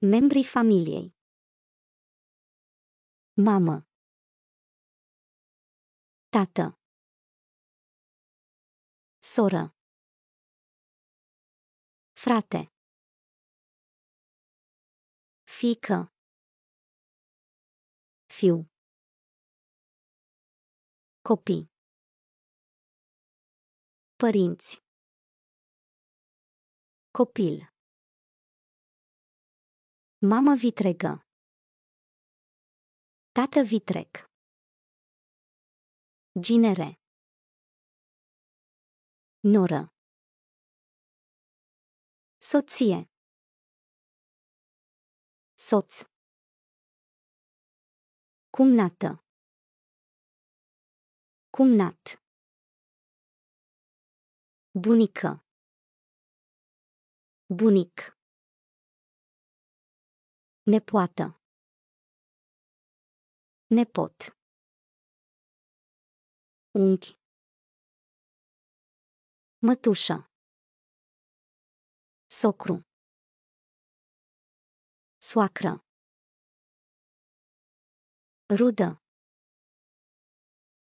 Membrii familiei. Mamă. Tată. Soră. Frate. Fică. Fiu. Copii. Părinți. Copil Mamă vitregă. Tată vitreg. Ginere. Noră. Soție. Soț. Cumnată. Cumnat. Bunică. Bunic Nepoată. Nepot. Unchi. Mătușă. Socru. Soacră. Rudă.